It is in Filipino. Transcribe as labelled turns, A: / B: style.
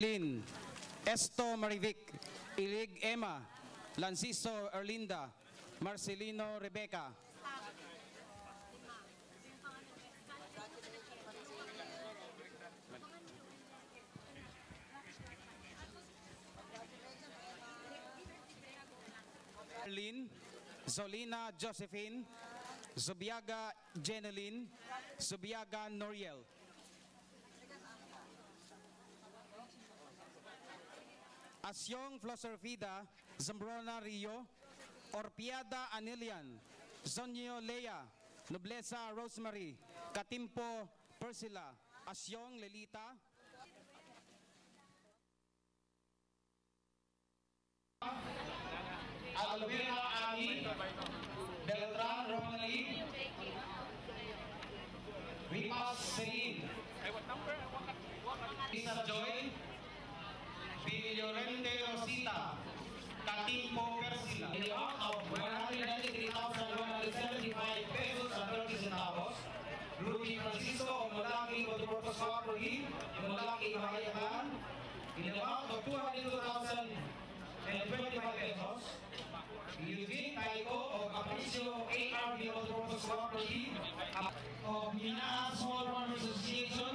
A: Lynn, Esto Marivic, Ilig Emma, Lanciso Erlinda, Marcelino Rebecca, Lynn, Zolina Josephine, Zubiaga Jeneline, Zubiaga Noriel. Asyong Floserfida, Zambrona Rio, Orpiada Anilian, Zonyo Lea, Noblesa Rosemary, Katimpo Persila, Asyong Lelita,
B: Alvera Ani, Beltran Romali, Rimas Celine, Lisa Joy, Villorente Rosita, Katimpo Persila. In the amount of 193,175 pesos and 30 centavos, Ruby Francisco Motoporto Swapoli, Malaki Mahayakan, in the amount of 202,025 pesos, Eugene Taiko of Aparicio ARB Motoporto Swapoli, of Minaa Small Runners Association,